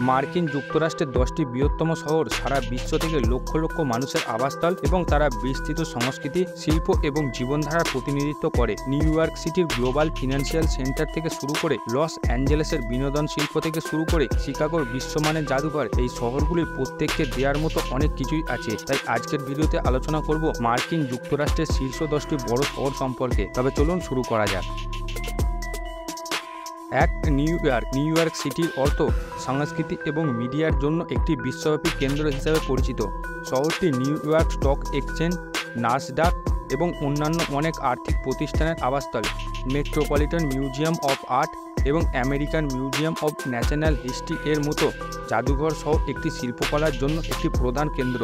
মার্কিন যুক্তরাষ্ট্রের দশটি বৃহত্তম শহর সারা বিশ্ব থেকে লক্ষ লক্ষ মানুষের আবাসস্থল এবং তারা বিস্তৃত সংস্কৃতি, শিল্প এবং জীবনধারার প্রতিনিধিত্ব করে। নিউ ইয়র্ক সিটির গ্লোবাল ফিনান্সিয়াল সেন্টার থেকে শুরু করে লস অ্যাঞ্জেলেসের বিনোদন শিল্প থেকে শুরু করে শিকাগোর বিশ্বমানের জাদুঘর, এই শহরগুলির প্রত্যেককে দেওয়ার মতো অনেক কিছুই আছে। তাই আজকের ভিডিওতে আলোচনা করব মার্কিন যুক্তরাষ্ট্রের শীর্ষ দশটি বড় শহর সম্পর্কে। তবে চলুন শুরু করা যাক। এক নিউ ইয়র্ক নিউ ইয়র্ক সিটির অর্থ, সংস্কৃতি এবং মিডিয়ার জন্য একটি বিশ্বব্যাপী কেন্দ্র হিসাবে পরিচিত। শহরটি New York stock exchange, Nasdaq এবং অন্যান্য অনেক আর্থিক প্রতিষ্ঠানের আবাসস্থল। মেট্রোপলিটন মিউজিয়াম অফ আর্ট এবং American Museum of National History এর মতো জাদুঘর সহ একটি শিল্পকলার জন্য একটি প্রধান কেন্দ্র।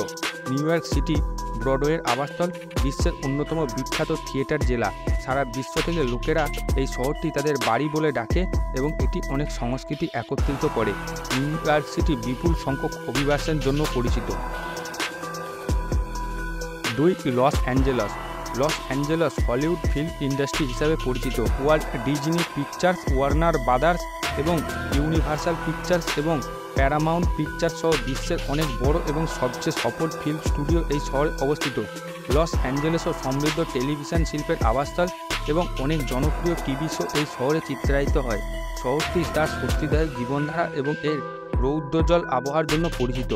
নিউ ইয়র্ক সিটি ব্রডওয়ের আবাসস্থল বিশ্বের অন্যতম বিখ্যাত থিয়েটার জেলা। সারা বিশ্ব থেকে লোকেরা এই শহরটি তাদের বাড়ি বলে ডাকে এবং এটি অনেক সংস্কৃতি একত্রিত করে। নিউ ইয়র্ক সিটি বিপুল সংখ্যক অভিবাসনের জন্য পরিচিত। দুই Los Angeles Los Angeles Hollywood film industry হিসাবে পরিচিত। World Disney Pictures, Warner Brothers এবং ইউনিভার্সাল পিকচার্স এবং প্যারামাউন্ট পিকচার সহ বিশ্বের অনেক বড় এবং সবচেয়ে সফল ফিল্ম স্টুডিও এই শহরে অবস্থিত। লস অ্যাঞ্জেলেসও সমৃদ্ধ টেলিভিশন শিল্পের আবাসস্থল এবং অনেক জনপ্রিয় টিভি শো এই শহরে চিত্রায়িত হয়। শহরটি তার সত্যিদায়ক জীবনধারা এবং এর রৌদ্রজল আবহাওয়ার জন্য পরিচিত।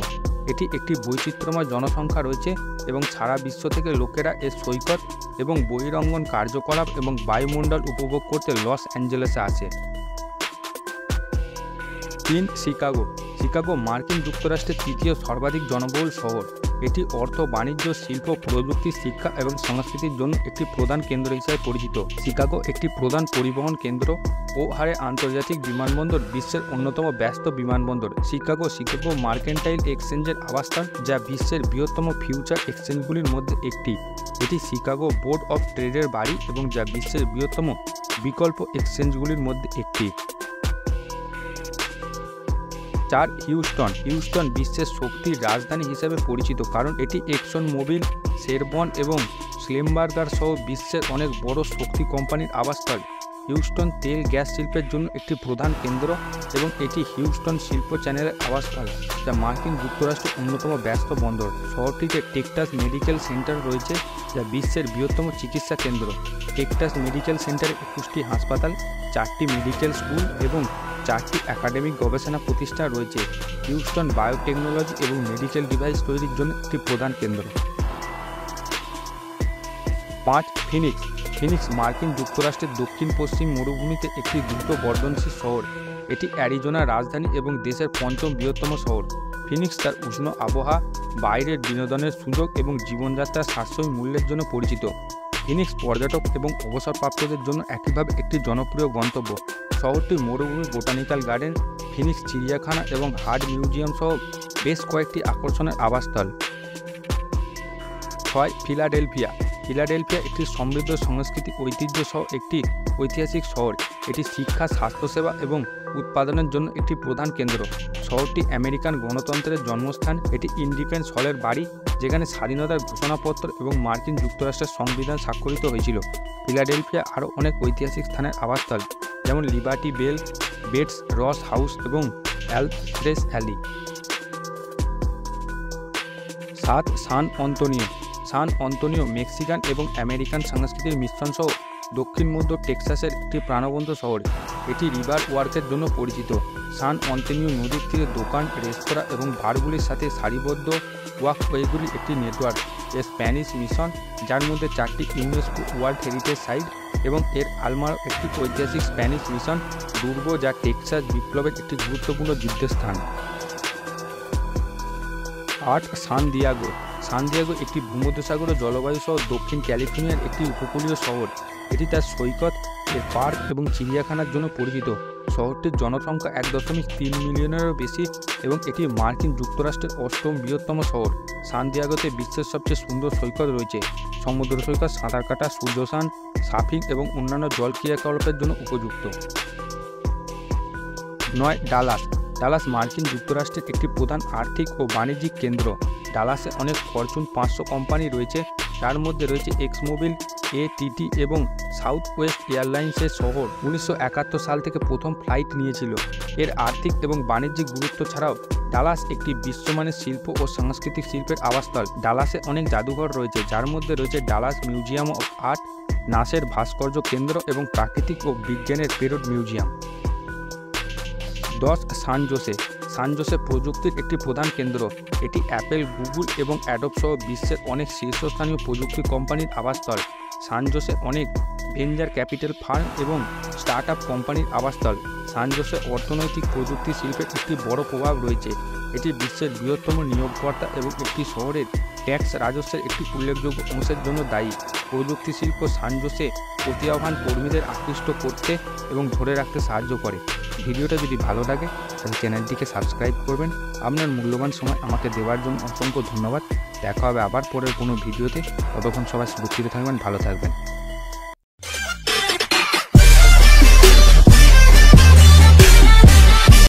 এটি একটি বৈচিত্র্যময় জনসংখ্যা রয়েছে এবং সারা বিশ্ব থেকে লোকেরা এর সৈকত এবং বহিরঙ্গন কার্যকলাপ এবং বায়ুমণ্ডল উপভোগ করতে লস অ্যাঞ্জেলেসে আসে তিন, শিকাগো। শিকাগো মার্কিন যুক্তরাষ্ট্রের তৃতীয় সর্বাধিক জনবহুল শহর। এটি অর্থ, বাণিজ্য, শিল্প, প্রযুক্তি, শিক্ষা এবং সংস্কৃতির জন্য একটি প্রধান কেন্দ্র হিসেবে পরিচিত। শিকাগো একটি প্রধান পরিবহন কেন্দ্র ও হারে আন্তর্জাতিক বিমানবন্দর, বিশ্বের অন্যতম ব্যস্ত বিমানবন্দর। শিকাগো শিকাগো মার্কেন্টাইল এক্সচেঞ্জের আবাসস্থান যা বিশ্বের বৃহত্তম ফিউচার এক্সচেঞ্জগুলির মধ্যে একটি। এটি শিকাগো বোর্ড অফ ট্রেডের বাড়ি এবং যা বিশ্বের বৃহত্তম বিকল্প এক্সচেঞ্জগুলির মধ্যে একটি। চার হিউস্টন হিউস্টন বিশ্বের শক্তির রাজধানী হিসেবে পরিচিত কারণ এটি এক্সন মোবিল, শেরবন এবং স্লেমবার্গার সহ বিশ্বের অনেক বড় শক্তি কোম্পানির আবাসস্থল। হিউস্টন তেল গ্যাস শিল্পের জন্য একটি প্রধান কেন্দ্র এবং এটি হিউস্টন শিল্প চ্যানেলের আবাসস্থল, যা মার্কিন যুক্তরাষ্ট্রের অন্যতম ব্যস্ত বন্দর। শহরটিতে টেকটাস মেডিকেল সেন্টার রয়েছে, যা বিশ্বের বৃহত্তম চিকিৎসা কেন্দ্র। টেকটাস মেডিকেল সেন্টারে একুশটি হাসপাতাল, চারটি মেডিকেল স্কুল এবং চারটি একাডেমিক গবেষণা প্রতিষ্ঠান রয়েছে। হিউস্টন বায়োটেকনোলজি এবং মেডিকেল ডিভাইস তৈরির জন্য একটি প্রধান কেন্দ্র। পাঁচ, ফিনিক্স। ফিনিক্স মার্কিন যুক্তরাষ্ট্রের দক্ষিণ পশ্চিম মরুভূমিতে একটি দ্রুত বর্ধনশীল শহর। এটি অ্যারিজোনার রাজধানী এবং দেশের পঞ্চম বৃহত্তম শহর। ফিনিক্স তার উষ্ণ আবহাওয়া, বাইরের বিনোদনের সুযোগ এবং জীবনযাত্রার সাশ্রয়ী মূল্যের জন্য পরিচিত। ফিনিক্স পর্যটক এবং অবসরপ্রাপ্তদের জন্য একইভাবে একটি জনপ্রিয় গন্তব্য। শহরটি মরুভূমি বোটানিক্যাল গার্ডেন, ফিনিক্স চিড়িয়াখানা এবং হার্ড মিউজিয়াম সহ বেশ কয়েকটি আকর্ষণের আবাসস্থল। ছয় ফিলাডেলফিয়া। ফিলাডেলফিয়া একটি সমৃদ্ধ সংস্কৃতি ঐতিহ্য সহ একটি ঐতিহাসিক শহর। এটি শিক্ষা, স্বাস্থ্যসেবা এবং উৎপাদনের জন্য একটি প্রধান কেন্দ্র। শহরটি আমেরিকান গণতন্ত্রের জন্মস্থান। এটি ইন্ডিপেন্ডেন্স হলের বাড়ি, যেখানে স্বাধীনতার ঘোষণাপত্র এবং মার্কিন যুক্তরাষ্ট্রের সংবিধান স্বাক্ষরিত হয়েছিল। ফিলাডেলফিয়া আরও অনেক ঐতিহাসিক স্থানের আবাসস্থল। যেমন Liberty Bell Betsy Ross House এবং অ্যালফ্রেস অ্যালি সাত, সান অন্তোনিও। সান অন্তোনিও মেক্সিকান এবং আমেরিকান সংস্কৃতির মিশ্রণ সহ দক্ষিণ মধ্য টেক্সাসের একটি প্রাণবন্ত শহর। এটি রিভার ওয়ার্কের জন্য পরিচিত। সান অন্তোনিও নদীর তীরে দোকান, রেস্তোরাঁ এবং বারগুলির সাথে সারিবদ্ধ ওয়াকওয়েগুলির একটি নেটওয়ার্ক। স্প্যানিশ মিশন, যার মধ্যে চারটি ইউনেস্কো ওয়ার্ল্ড হেরিটেজ সাইট এবং এর আলমার একটি ঐতিহাসিক স্প্যানিশ মিশন দুর্গ যা টেক্সাস বিপ্লবের একটি গুরুত্বপূর্ণ যুদ্ধের স্থান আট সান দিয়াগো। সান দিয়াগো একটি ভূমধ্যসাগর জলবায়ু সহ দক্ষিণ ক্যালিফোর্নিয়ার একটি উপকূলীয় শহর। এটি তার সৈকত, এর পার্ক এবং চিড়িয়াখানার জন্য পরিচিত। শহরটির জনসংখ্যা এক দশমিক তিন মিলিয়নেরও বেশি এবং এটি মার্কিন যুক্তরাষ্ট্রের অষ্টম বৃহত্তম শহর। সানদিয়াগোতে বিশ্বের সবচেয়ে সুন্দর সৈকত রয়েছে। সমুদ্র সৈকত, সাঁতার কাটা সূর্যসান সাফিং এবং অন্যান্য জল ক্রিয়াকলাপের জন্য উপযুক্ত। নয়, ডালাস। ডালাস মার্কিন যুক্তরাষ্ট্রের একটি প্রধান আর্থিক ও বাণিজ্যিক কেন্দ্র। ডালাসে অনেক ফরচুন পাঁচশো কোম্পানি রয়েছে যার মধ্যে রয়েছে এক্সমোবিল এটিটি এবং সাউথ ওয়েস্ট এয়ারলাইন্সের শহর। উনিশশো একাত্তর সাল থেকে প্রথম ফ্লাইট নিয়েছিল। এর আর্থিক এবং বাণিজ্যিক গুরুত্ব ছাড়াও ডালাস একটি বিশ্বমানের শিল্প ও সাংস্কৃতিক শিল্পের আবাসস্থল। ডালাসে অনেক জাদুঘর রয়েছে, যার মধ্যে রয়েছে Dallas Museum of Art Nasher ভাস্কর্য কেন্দ্র এবং প্রাকৃতিক ও বিজ্ঞানের পেরোড মিউজিয়াম। দশ সান জোসে সান জোসেফ প্রযুক্তির একটি প্রধান কেন্দ্র। এটি অ্যাপেল, গুগল এবং অ্যাডপ সহ বিশ্বের অনেক শীর্ষস্থানীয় প্রযুক্তি কোম্পানির আবাসস্থল। সান জোসে অনেক ভেঞ্চার ক্যাপিটাল ফার্ম এবং স্টার্ট আপ কোম্পানির আবাসস্থল। সান জোসে অর্থনৈতিক প্রযুক্তি শিল্পের একটি বড় প্রভাব রয়েছে। এটি বিশ্বের বৃহত্তম নিয়োগকর্তা এবং একটি শহরের ট্যাক্স রাজস্বের একটি উল্লেখযোগ্য অংশের জন্য দায়ী। প্রযুক্তি শিল্প সান জোসে প্রতিভাবান কর্মীদের আকৃষ্ট করতে এবং ধরে রাখতে সাহায্য করে। ভিডিওটা যদি ভালো লাগে, তাহলে চ্যানেলটিকে সাবস্ক্রাইব করবেন। আপনার মূল্যবান সময় আমাকে দেওয়ার জন্য অসংখ্য ধন্যবাদ। দেখা হবে আবার পরের কোনো ভিডিওতে। ততক্ষণ সবাই সুরক্ষিত থাকবেন, ভালো থাকবেন।